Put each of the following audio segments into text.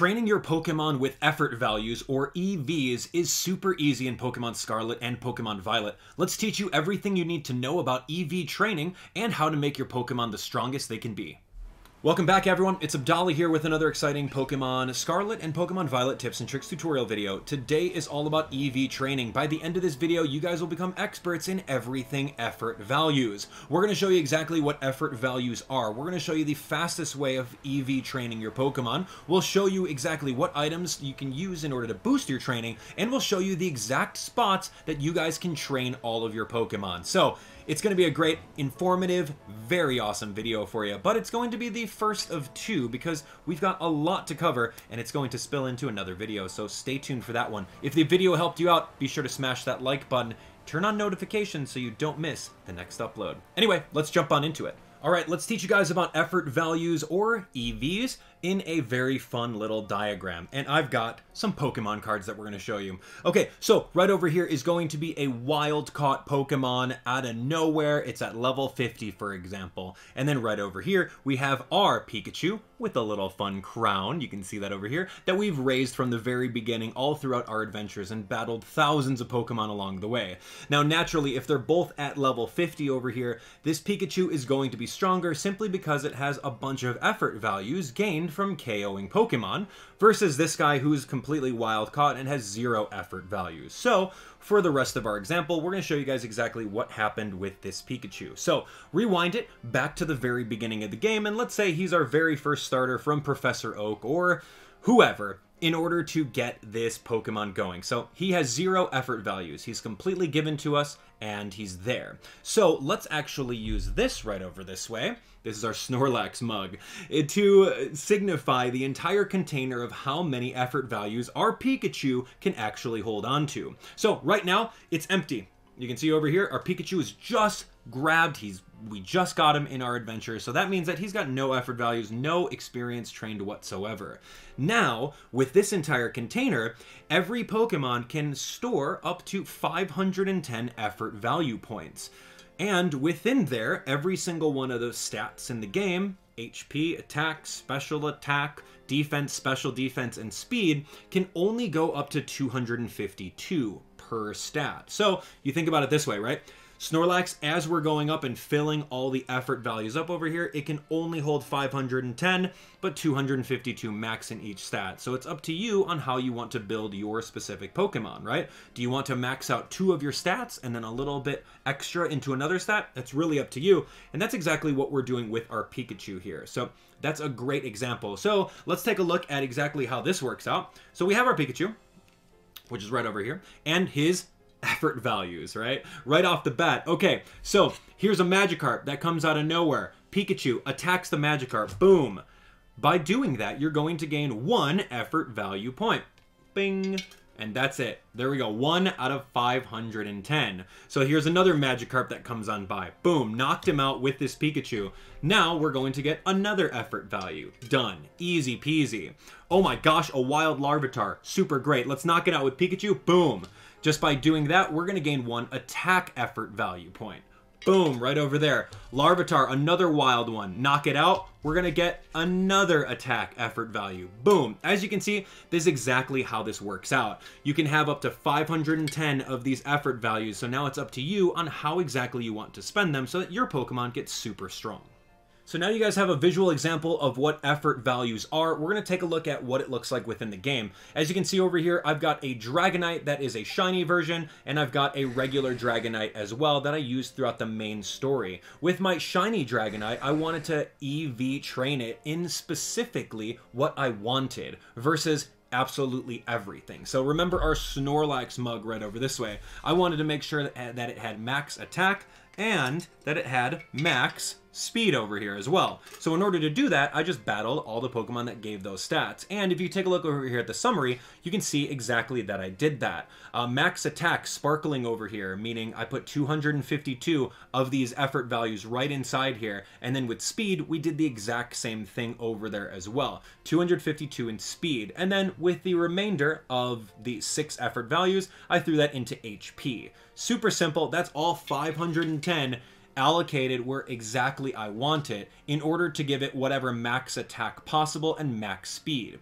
training your Pokemon with effort values, or EVs, is super easy in Pokemon Scarlet and Pokemon Violet. Let's teach you everything you need to know about EV training and how to make your Pokemon the strongest they can be. Welcome back everyone, it's Abdallah here with another exciting Pokemon Scarlet and Pokemon Violet tips and tricks tutorial video. Today is all about EV training. By the end of this video, you guys will become experts in everything effort values. We're going to show you exactly what effort values are. We're going to show you the fastest way of EV training your Pokemon. We'll show you exactly what items you can use in order to boost your training, and we'll show you the exact spots that you guys can train all of your Pokemon. So, it's going to be a great, informative, very awesome video for you, but it's going to be the first of two because we've got a lot to cover and it's going to spill into another video, so stay tuned for that one. If the video helped you out, be sure to smash that like button, turn on notifications so you don't miss the next upload. Anyway, let's jump on into it. All right, let's teach you guys about effort values or EVs in a very fun little diagram. And I've got some Pokemon cards that we're going to show you. Okay, so right over here is going to be a wild caught Pokemon out of nowhere. It's at level 50, for example. And then right over here, we have our Pikachu with a little fun crown. You can see that over here, that we've raised from the very beginning all throughout our adventures and battled thousands of Pokemon along the way. Now, naturally, if they're both at level 50 over here, this Pikachu is going to be stronger simply because it has a bunch of effort values gained from KOing Pokemon, versus this guy who's completely wild caught and has zero effort values. So, for the rest of our example, we're going to show you guys exactly what happened with this Pikachu. So, rewind it back to the very beginning of the game, and let's say he's our very first starter from Professor Oak, or whoever, in order to get this Pokemon going. So he has zero effort values. He's completely given to us and he's there. So let's actually use this right over this way. This is our Snorlax mug eh, to signify the entire container of how many effort values our Pikachu can actually hold on to. So right now it's empty. You can see over here, our Pikachu is just grabbed. He's we just got him in our adventure, so that means that he's got no effort values, no experience trained whatsoever. Now, with this entire container, every Pokemon can store up to 510 effort value points. And within there, every single one of those stats in the game HP, attack, special attack, defense, special defense, and speed can only go up to 252 per stat. So you think about it this way, right? Snorlax, as we're going up and filling all the effort values up over here, it can only hold 510, but 252 max in each stat. So it's up to you on how you want to build your specific Pokemon, right? Do you want to max out two of your stats and then a little bit extra into another stat? That's really up to you. And that's exactly what we're doing with our Pikachu here. So that's a great example. So let's take a look at exactly how this works out. So we have our Pikachu, which is right over here, and his effort values, right? Right off the bat. Okay, so here's a Magikarp that comes out of nowhere. Pikachu attacks the Magikarp. Boom. By doing that, you're going to gain one effort value point. Bing. And that's it. There we go. One out of 510. So here's another Magikarp that comes on by. Boom. Knocked him out with this Pikachu. Now we're going to get another effort value. Done. Easy peasy. Oh my gosh, a wild Larvitar. Super great. Let's knock it out with Pikachu. Boom. Just by doing that, we're going to gain one attack effort value point. Boom, right over there. Larvitar, another wild one. Knock it out, we're to get another attack effort value. Boom. As you can see, this is exactly how this works out. You can have up to 510 of these effort values, so now it's up to you on how exactly you want to spend them so that your Pokemon gets super strong. So now you guys have a visual example of what effort values are. We're going to take a look at what it looks like within the game. As you can see over here, I've got a Dragonite that is a shiny version, and I've got a regular Dragonite as well that I use throughout the main story. With my shiny Dragonite, I wanted to EV train it in specifically what I wanted versus absolutely everything. So remember our Snorlax mug right over this way. I wanted to make sure that, that it had max attack and that it had max speed over here as well. So in order to do that, I just battled all the Pokemon that gave those stats. And if you take a look over here at the summary, you can see exactly that I did that. Uh, max attack sparkling over here, meaning I put 252 of these effort values right inside here. And then with speed, we did the exact same thing over there as well. 252 in speed. And then with the remainder of the six effort values, I threw that into HP. Super simple. That's all 510 allocated where exactly I want it in order to give it whatever max attack possible and max speed.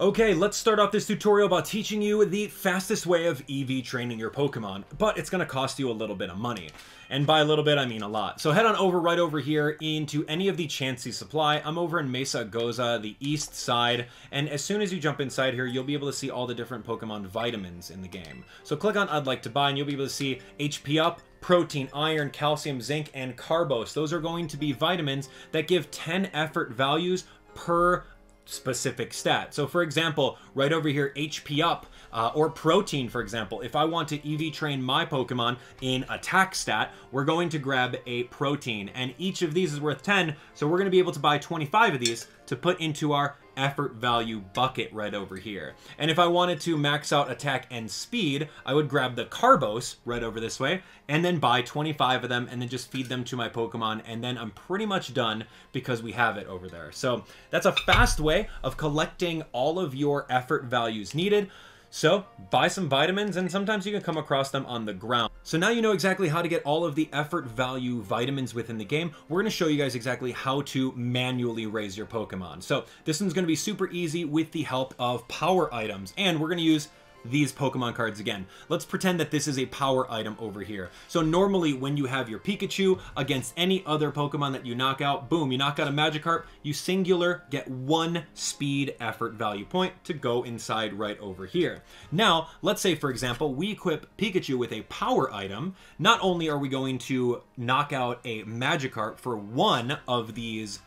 Okay, let's start off this tutorial by teaching you the fastest way of EV training your Pokemon, but it's going to cost you a little bit of money. And by a little bit, I mean a lot. So head on over right over here into any of the Chansey Supply. I'm over in Mesagoza, the east side, and as soon as you jump inside here, you'll be able to see all the different Pokemon vitamins in the game. So click on I'd like to buy, and you'll be able to see HP up, protein, iron, calcium, zinc, and carbos. Those are going to be vitamins that give 10 effort values per specific stat. So for example, right over here, HP up, uh, or protein, for example. If I want to EV train my Pokemon in attack stat, we're going to grab a protein. And each of these is worth 10, so we're going to be able to buy 25 of these to put into our effort value bucket right over here. And if I wanted to max out attack and speed, I would grab the Carbos right over this way and then buy 25 of them and then just feed them to my Pokemon and then I'm pretty much done because we have it over there. So that's a fast way of collecting all of your effort values needed. So buy some vitamins and sometimes you can come across them on the ground. So now you know exactly how to get all of the effort value vitamins within the game. We're going to show you guys exactly how to manually raise your Pokemon. So this one's going to be super easy with the help of power items and we're going to use these Pokemon cards again. Let's pretend that this is a power item over here. So normally when you have your Pikachu against any other Pokemon that you knock out, boom, you knock out a Magikarp, you singular get one speed effort value point to go inside right over here. Now, let's say for example, we equip Pikachu with a power item. Not only are we going to knock out a Magikarp for one of these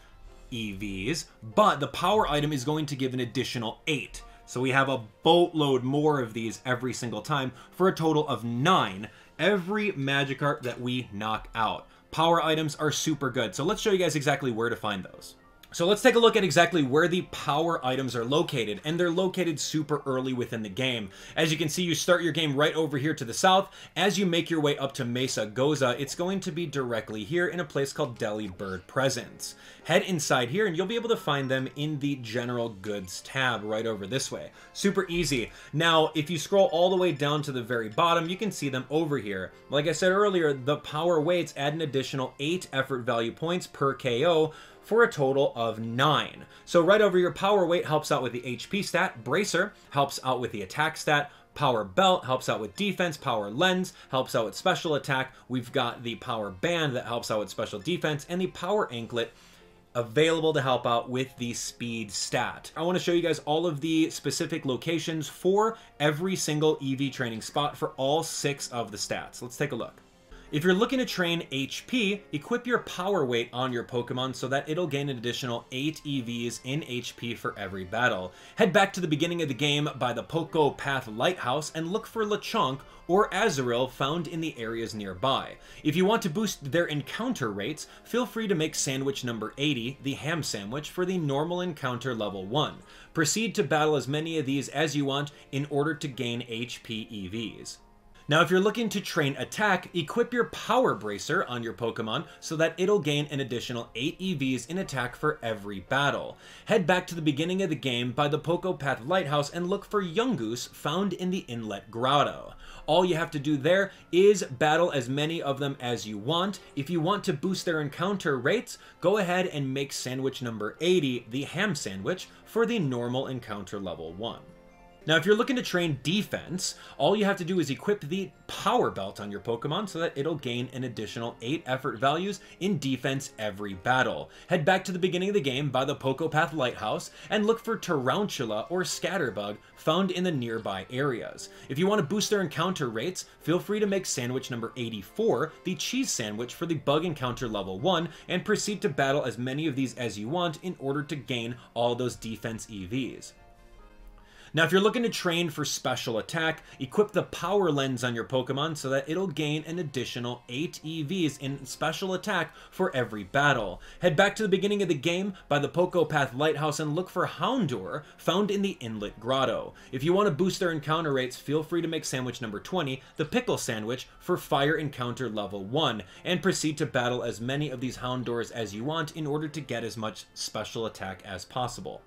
EVs, but the power item is going to give an additional eight. So we have a boatload more of these every single time for a total of nine every Magikarp that we knock out. Power items are super good, so let's show you guys exactly where to find those. So let's take a look at exactly where the power items are located, and they're located super early within the game. As you can see, you start your game right over here to the south. As you make your way up to Mesagoza, it's going to be directly here in a place called Delibird Presents. Head inside here and you'll be able to find them in the General Goods tab right over this way. Super easy. Now, if you scroll all the way down to the very bottom, you can see them over here. Like I said earlier, the power weights add an additional 8 effort value points per KO, for a total of 9. So right over your power weight helps out with the HP stat, Bracer helps out with the attack stat, Power Belt helps out with defense. Power Lens helps out with special attack. We've got the Power Band that helps out with special defense. And the Power Anklet available to help out with the speed stat. I want to show you guys all of the specific locations for every single EV training spot for all six of the stats. Let's take a look. If you're looking to train HP, equip your power weight on your Pokemon so that it'll gain an additional 8 EVs in HP for every battle. Head back to the beginning of the game by the Poco Path Lighthouse and look for Lechonk or Azurill found in the areas nearby. If you want to boost their encounter rates, feel free to make sandwich number 80, the ham sandwich, for the normal encounter level 1. Proceed to battle as many of these as you want in order to gain HP EVs. Now, if you're looking to train attack, equip your Power Bracer on your Pokemon so that it'll gain an additional 8 EVs in attack for every battle. Head back to the beginning of the game by the Poco Path Lighthouse and look for Yungoos found in the Inlet Grotto. All you have to do there is battle as many of them as you want. If you want to boost their encounter rates, go ahead and make sandwich number 80 the ham sandwich for the normal encounter level 1. Now, if you're looking to train defense, all you have to do is equip the Power Belt on your Pokemon so that it'll gain an additional 8 effort values in defense every battle. Head back to the beginning of the game by the Poco Path Lighthouse and look for Tarountula or Scatterbug found in the nearby areas. If you want to boost their encounter rates, feel free to make sandwich number 84, the cheese sandwich for the bug encounter level 1, and proceed to battle as many of these as you want in order to gain all those defense EVs. Now, if you're looking to train for special attack, equip the power lens on your Pokemon so that it'll gain an additional 8 EVs in special attack for every battle. Head back to the beginning of the game by the Poco Path Lighthouse and look for Houndour, found in the Inlet Grotto. If you want to boost their encounter rates, feel free to make sandwich number 20, the Pickle Sandwich, for Fire Encounter Level 1, and proceed to battle as many of these Houndours as you want in order to get as much special attack as possible.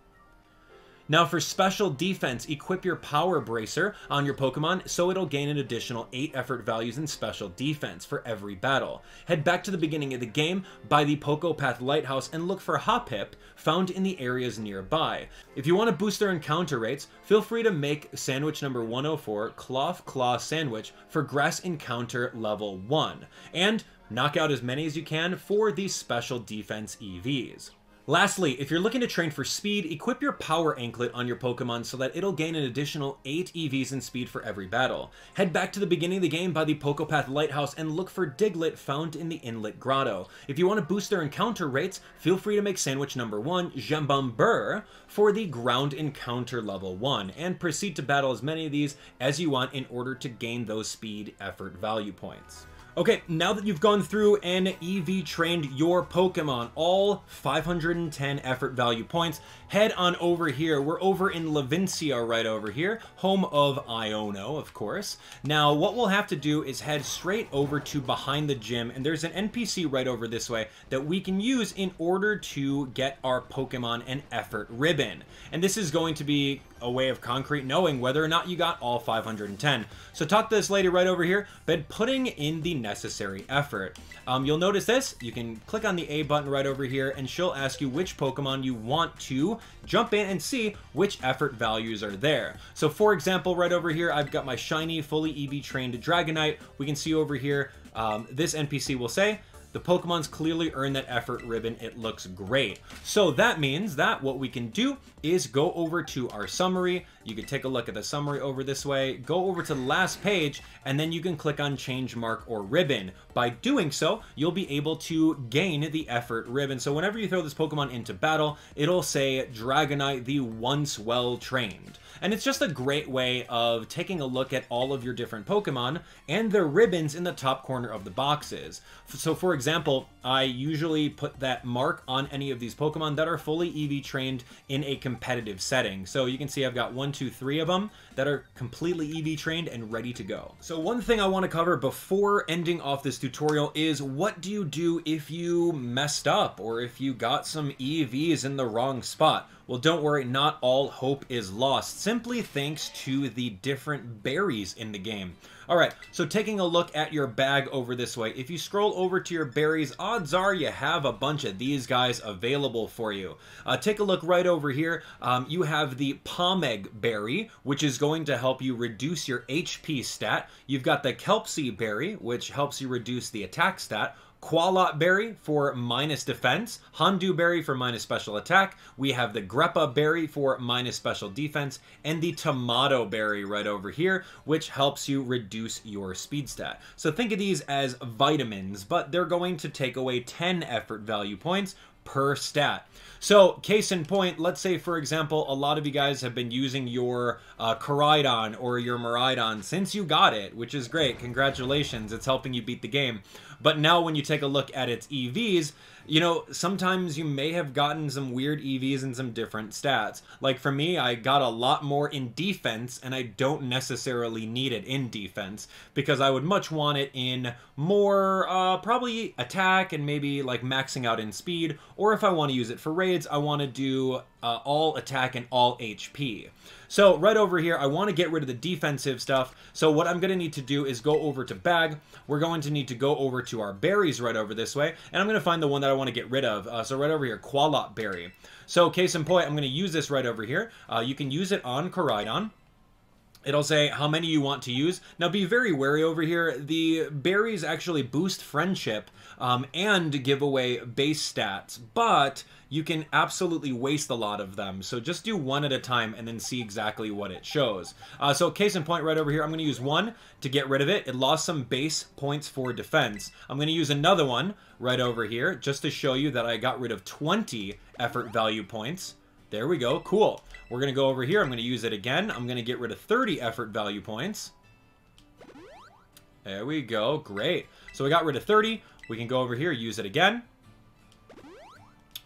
Now for special defense, equip your Power Bracer on your Pokemon so it'll gain an additional 8 effort values in special defense for every battle. Head back to the beginning of the game, by the Poco Path Lighthouse, and look for Hoppip found in the areas nearby. If you want to boost their encounter rates, feel free to make sandwich number 104, Cloth Claw Sandwich, for Grass Encounter level 1. And knock out as many as you can for these special defense EVs. Lastly, if you're looking to train for speed, equip your Power Anklet on your Pokemon so that it'll gain an additional 8 EVs in speed for every battle. Head back to the beginning of the game by the Poco Path Lighthouse and look for Diglett found in the Inlet Grotto. If you want to boost their encounter rates, feel free to make sandwich number 1, Jambon-Beurre, for the Ground Encounter level 1, and proceed to battle as many of these as you want in order to gain those speed effort value points. Okay, now that you've gone through and EV trained your Pokemon, all 510 effort value points, head on over here. We're over in Levincia right over here, home of Iono, of course. Now, what we'll have to do is head straight over to behind the gym, and there's an NPC right over this way that we can use in order to get our Pokemon an effort ribbon. And this is going to be a way of concrete knowing whether or not you got all 510. So talk to this lady right over here, but putting in the necessary effort. Um, you'll notice this, you can click on the A button right over here and she'll ask you which Pokemon you want to jump in and see which effort values are there. So for example, right over here, I've got my shiny, fully EV trained Dragonite. We can see over here, um, this NPC will say, the Pokemon's clearly earned that effort ribbon. It looks great. So that means that what we can do is go over to our summary. You can take a look at the summary over this way, go over to the last page, and then you can click on change mark or ribbon. By doing so, you'll be able to gain the effort ribbon. So whenever you throw this Pokemon into battle, it'll say Dragonite the once well trained. And it's just a great way of taking a look at all of your different Pokemon and their ribbons in the top corner of the boxes. So for example, I usually put that mark on any of these Pokemon that are fully EV trained in a competitive setting. So you can see I've got one, two, three of them that are completely EV trained and ready to go. So one thing I want to cover before ending off this tutorial is what do you do if you messed up or if you got some EVs in the wrong spot? Well, don't worry, not all hope is lost, simply thanks to the different berries in the game. Alright, so taking a look at your bag over this way, if you scroll over to your berries, odds are you have a bunch of these guys available for you. Uh, take a look right over here, um, you have the Pomeg berry, which is going to help you reduce your HP stat. You've got the Kelpsy berry, which helps you reduce the attack stat. Qualot Berry for minus defense, Hondew Berry for minus special attack, we have the Grepa Berry for minus special defense, and the Tamato Berry right over here, which helps you reduce your speed stat. So think of these as vitamins, but they're going to take away 10 effort value points per stat. So, case in point, let's say, for example, a lot of you guys have been using your uh, Koraidon or your Miraidon since you got it, which is great. Congratulations, it's helping you beat the game. But now when you take a look at its EVs, you know, sometimes you may have gotten some weird EVs and some different stats. Like for me, I got a lot more in defense, and I don't necessarily need it in defense because I would much want it in more, uh, probably attack and maybe like maxing out in speed. Or if I want to use it for raids, I want to do uh, all attack and all HP. So right over here, I want to get rid of the defensive stuff. So what I'm going to need to do is go over to bag. We're going to need to go over to our berries right over this way. And I'm going to find the one that I want to get rid of. Uh, so right over here, Qualot Berry. So case in point, I'm going to use this right over here. Uh, you can use it on Koraidon. It'll say how many you want to use. Now be very wary over here. The berries actually boost friendship um, and give away base stats, but you can absolutely waste a lot of them. So just do one at a time and then see exactly what it shows. Uh, so case in point right over here, I'm going to use one to get rid of it. It lost some base points for defense. I'm going to use another one right over here just to show you that I got rid of 20 effort value points. There we go. Cool. We're going to go over here. I'm going to use it again. I'm going to get rid of 30 effort value points. There we go. Great. So we got rid of 30. We can go over here, use it again.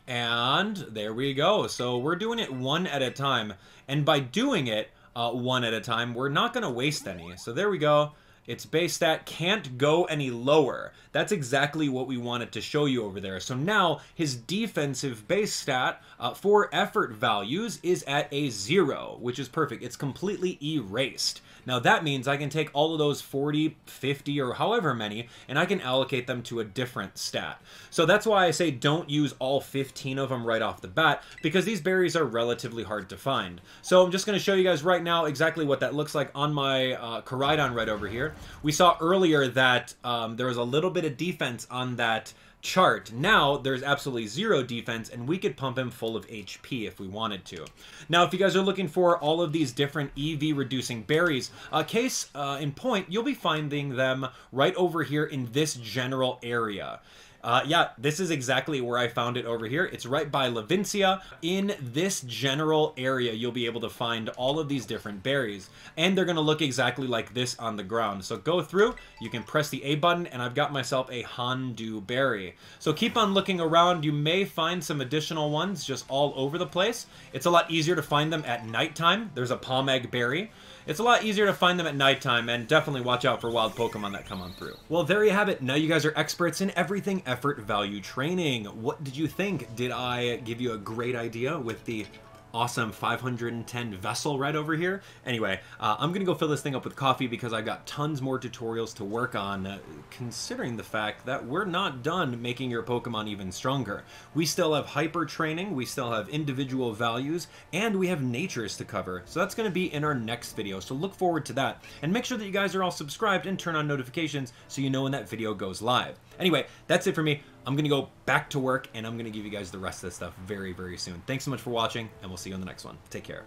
And there we go. So we're doing it one at a time. And by doing it uh, one at a time, we're not going to waste any. So there we go. its base stat can't go any lower. That's exactly what we wanted to show you over there. So now his defensive base stat uh, for effort values is at a zero, which is perfect. It's completely erased. Now that means I can take all of those 40, 50, or however many, and I can allocate them to a different stat. So that's why I say don't use all 15 of them right off the bat, because these berries are relatively hard to find. So I'm just going to show you guys right now exactly what that looks like on my uh, right over here. We saw earlier that um, there was a little bit of defense on that chart. Now there's absolutely zero defense and we could pump him full of HP if we wanted to. Now if you guys are looking for all of these different EV reducing berries, uh, case uh, in point, you'll be finding them right over here in this general area. Uh, yeah, this is exactly where I found it over here. It's right by Levincia. In this general area, you'll be able to find all of these different berries. And they're going to look exactly like this on the ground. So go through, you can press the A button, and I've got myself a Hondew berry. So keep on looking around. You may find some additional ones just all over the place. It's a lot easier to find them at nighttime. There's a Pomeg berry. It's a lot easier to find them at nighttime, and definitely watch out for wild Pokemon that come on through. Well, there you have it. Now you guys are experts in everything effort value training. What did you think? Did I give you a great idea with the awesome 510 vessel right over here. Anyway, uh, I'm gonna go fill this thing up with coffee because I've got tons more tutorials to work on, uh, considering the fact that we're not done making your Pokemon even stronger. We still have hyper training, we still have individual values, and we have natures to cover. So that's gonna be in our next video, so look forward to that. And make sure that you guys are all subscribed and turn on notifications so you know when that video goes live. Anyway, that's it for me. I'm going to go back to work and I'm going to give you guys the rest of this stuff very, very soon. Thanks so much for watching and we'll see you on the next one. Take care.